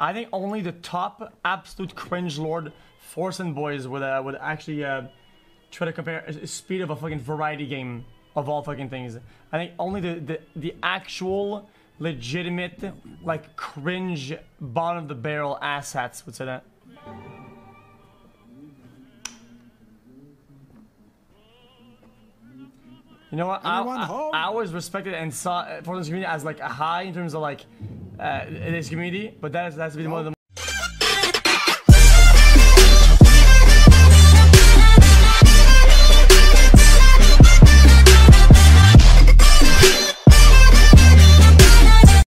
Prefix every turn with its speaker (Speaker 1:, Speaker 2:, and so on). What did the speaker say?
Speaker 1: I think only the top absolute cringe lord Forsen boys would uh, would actually uh, try to compare speed of a fucking variety game of all fucking things. I think only the the, the actual legitimate like cringe bottom of the barrel asshats would say that. You know what? I, I? I always respected and saw uh, Fortnite's community as like a high in terms of like uh, this community, but that is that's been one of the